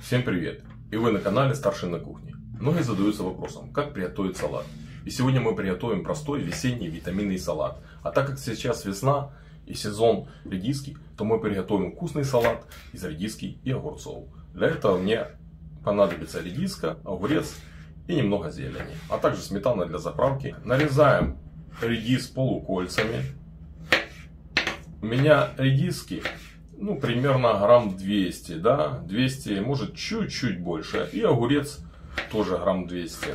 Всем привет! И вы на канале Старший на кухне. Многие задаются вопросом, как приготовить салат. И сегодня мы приготовим простой весенний витаминный салат. А так как сейчас весна и сезон редиски, то мы приготовим вкусный салат из редиски и огурцов. Для этого мне понадобится редиска, огурец и немного зелени. А также сметана для заправки. Нарезаем редис полукольцами. У меня редиски ну, примерно грамм 200, да, 200, может чуть-чуть больше. И огурец тоже грамм 200.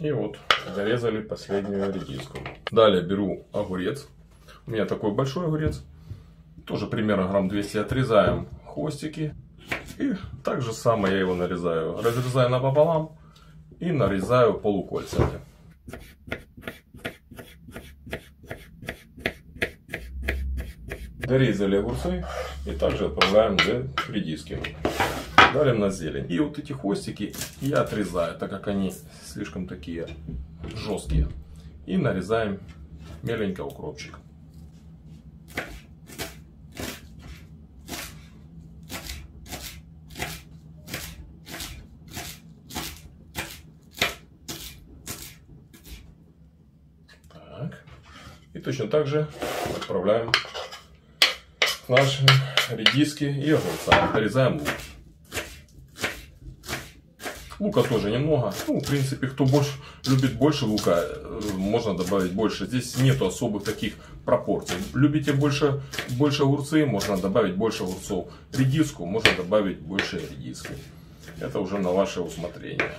И вот, зарезали последнюю редиску. Далее беру огурец. У меня такой большой огурец. Тоже примерно грамм 200 отрезаем хвостики. И так же самое я его нарезаю. Разрезаю напополам и нарезаю полукольцами. Дорезали огурцы и также отправляем в редиски. Далее на зелень. И вот эти хвостики я отрезаю, так как они слишком такие жесткие. И нарезаем меленько укропчик. Так. И точно так же отправляем наши редиски и огурца. Нарезаем лук. Лука тоже немного. Ну, в принципе, кто больше любит больше лука, э, можно добавить больше. Здесь нету особых таких пропорций. Любите больше, больше огурцы, можно добавить больше огурцов. Редиску можно добавить больше редиски. Это уже на ваше усмотрение.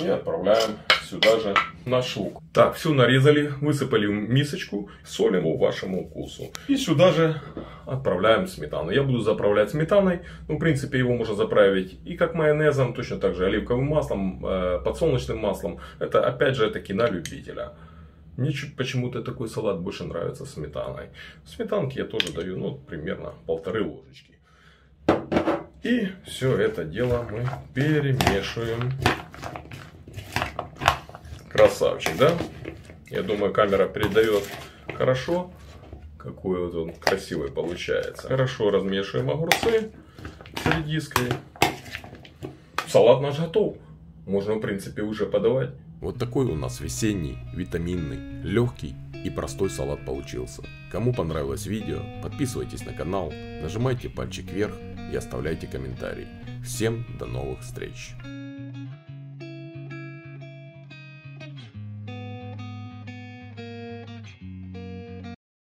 И отправляем сюда же наш лук. Так, все нарезали, высыпали в мисочку, солим по вашему вкусу. И сюда же отправляем сметану. Я буду заправлять сметаной. Ну, в принципе, его можно заправить и как майонезом, точно так же оливковым маслом, э, подсолнечным маслом. Это, опять же, таки на любителя. Мне почему-то такой салат больше нравится сметаной. Сметанки я тоже даю, ну, примерно полторы ложечки. И все это дело мы перемешиваем. Красавчик, да? Я думаю, камера передает хорошо. Какой вот он красивый получается. Хорошо размешиваем огурцы с редиской. Салат наш готов. Можно, в принципе, уже подавать. Вот такой у нас весенний, витаминный, легкий и простой салат получился. Кому понравилось видео, подписывайтесь на канал, нажимайте пальчик вверх и оставляйте комментарий. Всем до новых встреч!